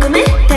Come in.